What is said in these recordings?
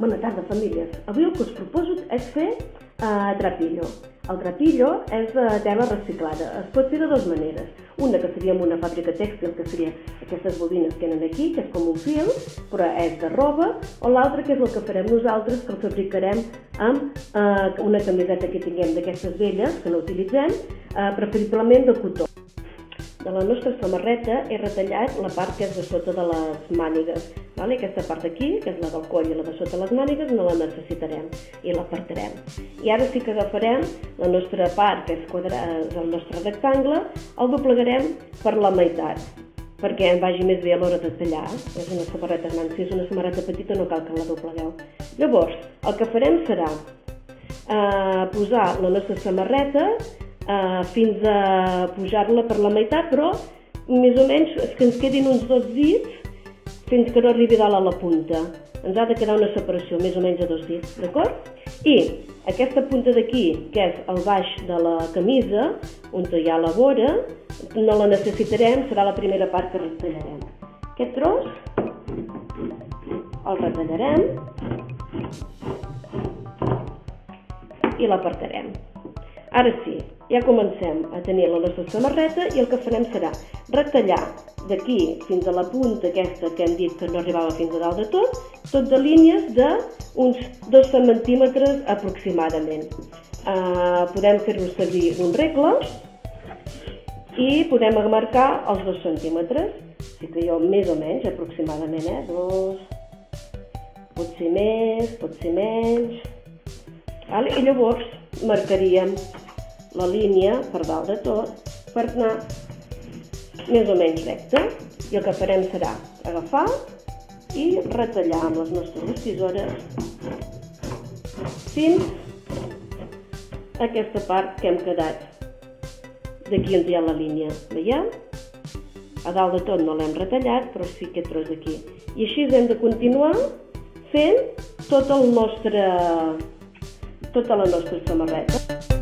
Bona tarda, famílies. Avui el que us proposo és fer uh, trapillo. El trapillo és de tela reciclada. Es pot fer de dues maneres. Una que seria amb una fàbrica tèxtil, que seria aquestes bobines que tenen aquí, que és com un fil, però és de roba, o l'altra que és el que farem nosaltres, que el fabricarem amb uh, una camiseta que tinguem d'aquestes velles, que no utilitzem, uh, preferiblement de cotó de la nostra samarreta he retallat la part que és de sota de les mànigues. Vale? Aquesta part d'aquí, que és la del coll i la de sota les mànigues, no la necessitarem i l'apartarem. I ara sí que agafarem la nostra part, que és, quadra... el nostre rectangle, el doblegarem per la meitat perquè em vagi més bé a l'hora de tallar. És una samarreta gran, si és una samarreta petita no cal que la doblegueu. Llavors, el que farem serà eh, posar la nostra samarreta eh, fins a pujar-la per la meitat, però més o menys que ens quedin uns dos dits fins que no arribi dalt a la punta. Ens ha de quedar una separació més o menys a dos dits, d'acord? I aquesta punta d'aquí, que és el baix de la camisa, on hi ha la vora, no la necessitarem, serà la primera part que retallarem. Aquest tros el retallarem i l'apartarem. Ara sí, ja comencem a tenir la nostra samarreta i el que farem serà retallar d'aquí fins a la punta aquesta que hem dit que no arribava fins a dalt de tot, tot de línies d'uns 2 centímetres aproximadament. Uh, podem fer-lo servir un regle i podem marcar els 2 centímetres. Així que jo més o menys, aproximadament, eh? Dos, potser més, potser menys. Vale? I llavors marcaríem la línia per dalt de tot per anar més o menys recta i el que farem serà agafar i retallar amb les nostres tisores fins a aquesta part que hem quedat d'aquí on hi ha la línia, veieu? A dalt de tot no l'hem retallat, però sí aquest tros aquí. I així hem de continuar fent tot el nostre, tota la nostra samarreta.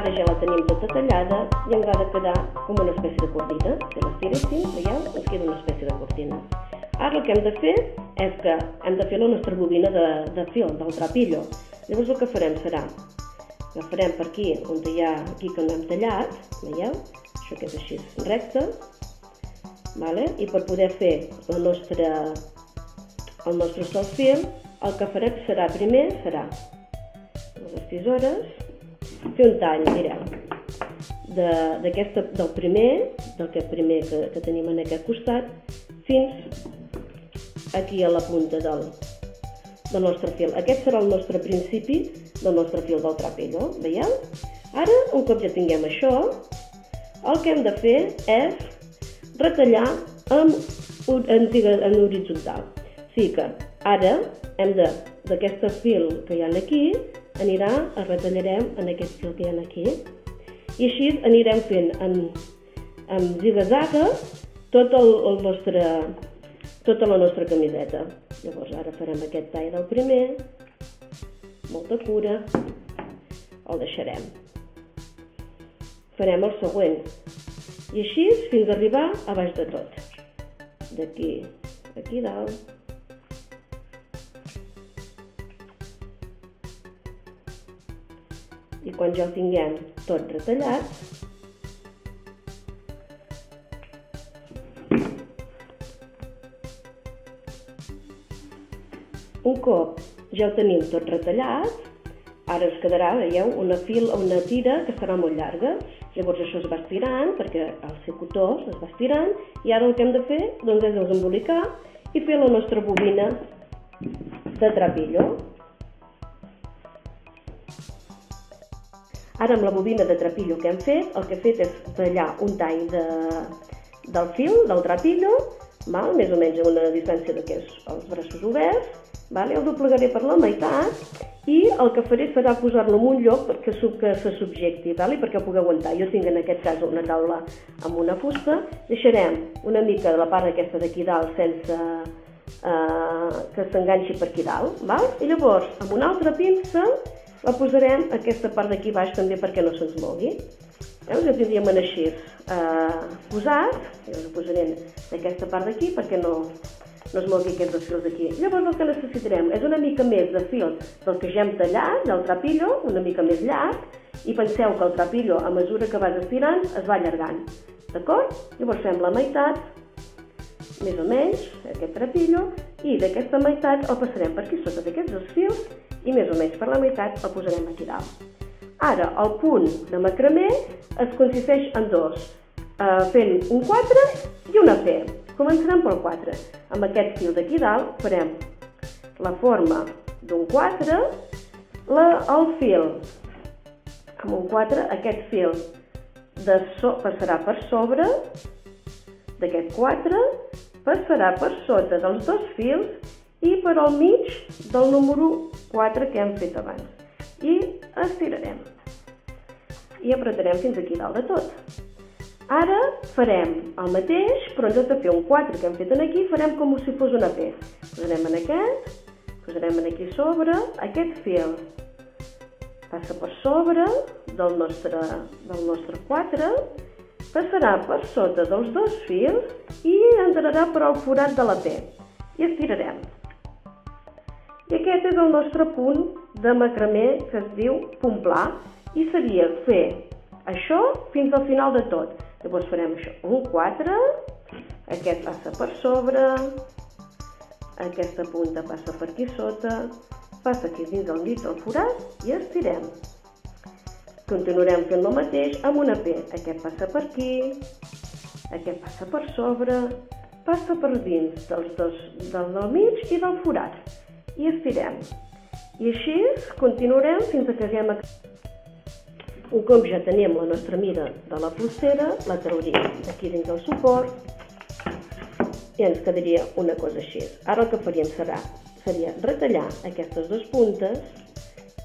Ara ja la tenim tota tallada i ens ha de quedar com una espècie de cortina. Si l'estiréssim, veieu, ens queda una espècie de cortina. Ara el que hem de fer és que hem de fer la nostra bobina de, de fil, del trapillo. Llavors el que farem serà, agafarem per aquí, on hi ha aquí que no hem tallat, veieu? Això queda així recte, vale? i per poder fer la nostra, el nostre sol fil, el que farem serà primer, serà les tisores, fer un tall, mireu, de, del primer, del que primer que, que tenim en aquest costat, fins aquí a la punta del, del nostre fil. Aquest serà el nostre principi del nostre fil del trapello, veieu? Ara, un cop ja tinguem això, el que hem de fer és retallar en, en, en horitzontal. O sigui que ara hem de, d'aquest fil que hi ha aquí, anirà, es retallarem en aquest fil que hi ha aquí, i així anirem fent en, en zigazaga tot el, el nostre, tota la nostra camiseta. Llavors ara farem aquest tall del primer, molta cura, el deixarem. Farem el següent, i així fins a arribar a baix de tot. D'aquí, aquí dalt, i quan ja el tinguem tot retallat, un cop ja ho tenim tot retallat, ara es quedarà, veieu, una fil o una tira que serà molt llarga. Llavors això es va estirant, perquè el ser cotó es va estirant, i ara el que hem de fer doncs, és desembolicar i fer la nostra bobina de trapillo. Ara amb la bobina de trapillo que hem fet, el que he fet és tallar un tall de, del fil, del trapillo, val? més o menys a una distància de que és els braços oberts, vale? el doblegaré per la meitat i el que faré serà posar-lo en un lloc perquè que se subjecti, vale? perquè pugui aguantar. Jo tinc en aquest cas una taula amb una fusta, deixarem una mica de la part aquesta d'aquí dalt sense eh, que s'enganxi per aquí dalt, val? i llavors amb una altra pinça la posarem aquesta part d'aquí baix també perquè no se'ns mogui. Veus? Ja tindríem en així eh, posat, us ho posaré d'aquesta part d'aquí perquè no, no es mogui aquests dos fils d'aquí. Llavors el que necessitarem és una mica més de fil del que ja hem tallat, del trapillo, una mica més llarg, i penseu que el trapillo, a mesura que vas estirant, es va allargant. D'acord? Llavors fem la meitat, més o menys, aquest trapillo, i d'aquesta meitat el passarem per aquí sota d'aquests dos fils i més o menys per la meitat el posarem aquí dalt. Ara, el punt de macramé es consisteix en dos, eh, fent un 4 i una P. Començarem pel 4. Amb aquest fil d'aquí dalt farem la forma d'un 4, la, el fil amb un 4, aquest fil de so, passarà per sobre d'aquest 4, passarà per sota dels dos fils i per al mig del número 4 que hem fet abans. I estirarem. I apretarem fins aquí dalt de tot. Ara farem el mateix, però en lloc de fer un 4 que hem fet aquí, farem com si fos una P. Posarem en aquest, posarem en aquí sobre, aquest fil passa per sobre del nostre, del nostre 4, passarà per sota dels dos fils i entrarà per al forat de la P. I estirarem. I aquest és el nostre punt de macramé que es diu punt pla i seria fer això fins al final de tot. Llavors farem això, un 4, aquest passa per sobre, aquesta punta passa per aquí sota, passa aquí dins del llit del forat i estirem. Continuarem fent el mateix amb una P. Aquest passa per aquí, aquest passa per sobre, passa per dins dels dos, del del mig i del forat i estirem. I així continuarem fins que haguem un cop ja teníem la nostra mida de la pulsera, la trauríem d'aquí dins del suport i ens quedaria una cosa així. Ara el que faríem serà, seria retallar aquestes dues puntes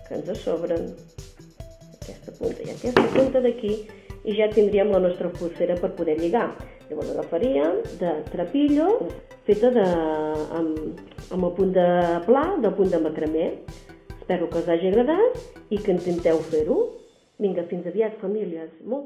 que ens sobren, aquesta punta i aquesta punta d'aquí, i ja tindríem la nostra pulsera per poder lligar. Llavors agafaríem de trapillo feta de, amb, amb el punt de pla del punt de macramé. Espero que us hagi agradat i que intenteu fer-ho. Vinga, fins aviat, famílies. Molt